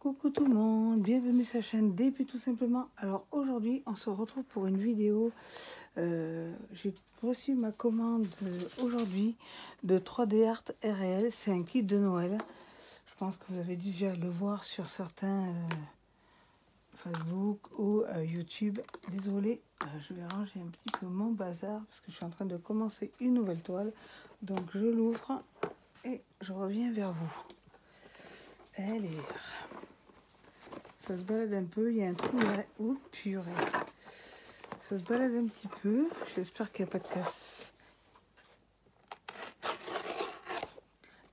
Coucou tout le monde, bienvenue sur la chaîne Début tout simplement. Alors aujourd'hui on se retrouve pour une vidéo. Euh, J'ai reçu ma commande euh, aujourd'hui de 3D Art RL. C'est un kit de Noël. Je pense que vous avez déjà le voir sur certains euh, Facebook ou YouTube. Désolée, je vais ranger un petit peu mon bazar parce que je suis en train de commencer une nouvelle toile. Donc je l'ouvre et je reviens vers vous. Elle est ça se balade un peu, il y a un trou là. Oh purée. Ça se balade un petit peu. J'espère qu'il n'y a pas de casse.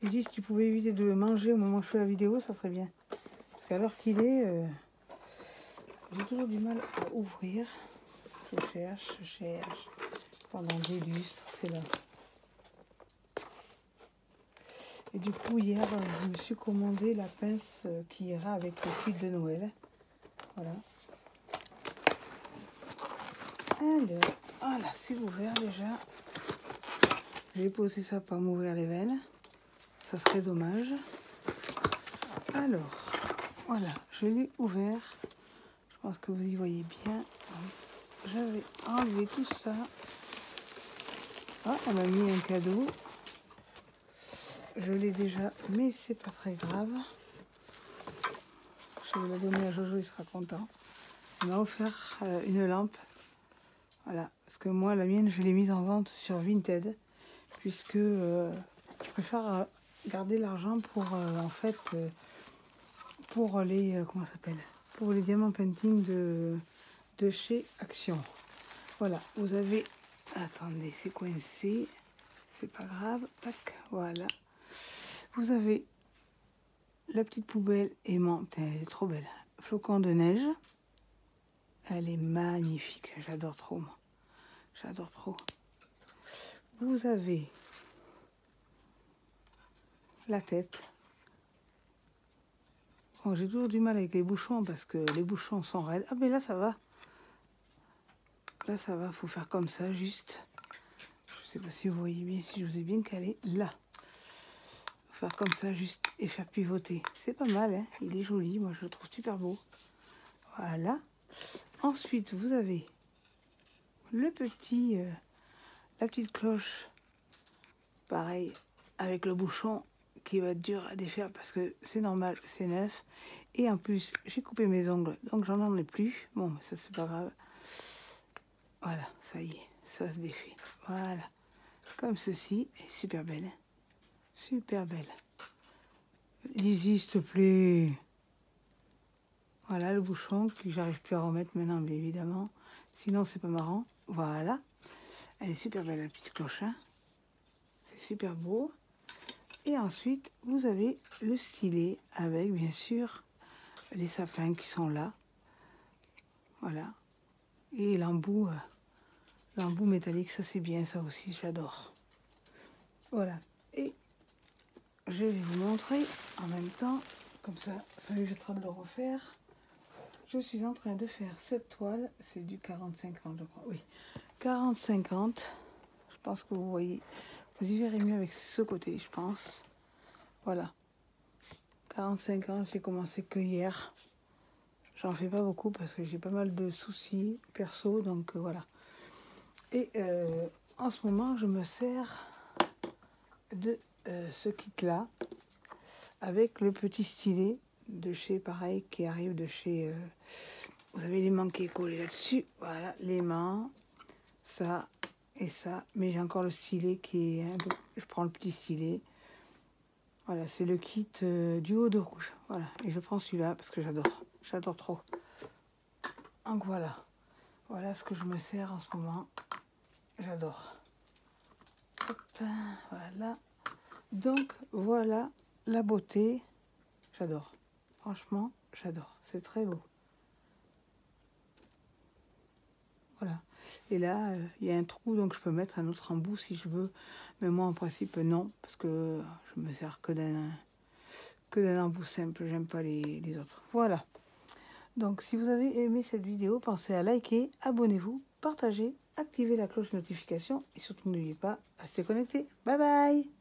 Ici, si tu pouvais éviter de le manger au moment où je fais la vidéo, ça serait bien. Parce qu'à l'heure qu'il est, euh, j'ai toujours du mal à ouvrir. Je cherche, je cherche. Pendant des lustres, c'est là. Et du coup, hier, euh, je me suis commandé la pince euh, qui ira avec le kit de Noël. Voilà. Alors, voilà, c'est ouvert déjà. Je vais poser ça pour m'ouvrir les veines. Ça serait dommage. Alors, voilà, je l'ai ouvert. Je pense que vous y voyez bien. Je vais enlever tout ça. Ah, elle m'a mis un cadeau. Je l'ai déjà, mais c'est pas très grave. Je vais la donner à Jojo, il sera content. Il m'a offert une lampe. Voilà, parce que moi, la mienne, je l'ai mise en vente sur Vinted, puisque euh, je préfère euh, garder l'argent pour, euh, en fait, pour les, comment s'appelle? Pour les diamants painting de, de chez Action. Voilà, vous avez, attendez, c'est coincé, c'est pas grave, tac, voilà. Vous avez la petite poubelle aimante, elle est trop belle. Flocon de neige. Elle est magnifique, j'adore trop moi. J'adore trop. Vous avez la tête. Bon, j'ai toujours du mal avec les bouchons parce que les bouchons sont raides. Ah mais là ça va. Là ça va, faut faire comme ça juste. Je sais pas si vous voyez bien, si je vous ai bien calé. Là faire comme ça juste et faire pivoter. C'est pas mal, hein il est joli, moi je le trouve super beau. Voilà. Ensuite, vous avez le petit, euh, la petite cloche, pareil, avec le bouchon qui va être dur à défaire parce que c'est normal, c'est neuf. Et en plus, j'ai coupé mes ongles, donc j'en ai plus. Bon, ça c'est pas grave. Voilà, ça y est, ça se défait. Voilà, comme ceci, est super belle. Super belle. Lizzie, s'il te plaît. Voilà le bouchon que j'arrive plus à remettre maintenant, mais évidemment. Sinon, c'est pas marrant. Voilà. Elle est super belle, la petite cloche. Hein c'est super beau. Et ensuite, vous avez le stylet avec, bien sûr, les sapins qui sont là. Voilà. Et l'embout, euh, l'embout métallique, ça c'est bien, ça aussi, j'adore. Voilà. Je vais vous montrer en même temps, comme ça, ça m'évitera de le refaire. Je suis en train de faire cette toile, c'est du 40-50 je crois, oui, 40-50, je pense que vous voyez, vous y verrez mieux avec ce côté, je pense. Voilà, 40-50, j'ai commencé que hier. J'en fais pas beaucoup parce que j'ai pas mal de soucis perso, donc euh, voilà. Et euh, en ce moment, je me sers de euh, ce kit là avec le petit stylet de chez pareil qui arrive de chez euh, vous avez l'aimant qui est collé là dessus voilà l'aimant ça et ça mais j'ai encore le stylet qui est un je prends le petit stylet. Voilà c'est le kit euh, du haut de rouge voilà et je prends celui-là parce que j'adore j'adore trop. Donc voilà voilà ce que je me sers en ce moment j'adore. Voilà donc voilà la beauté. J'adore. Franchement, j'adore. C'est très beau. Voilà. Et là, euh, il y a un trou, donc je peux mettre un autre embout si je veux. Mais moi, en principe, non, parce que je me sers que d'un que d'un embout simple. J'aime pas les, les autres. Voilà. Donc, si vous avez aimé cette vidéo, pensez à liker, abonnez-vous, partagez, activez la cloche de notification et surtout n'oubliez pas, restez connectés. Bye bye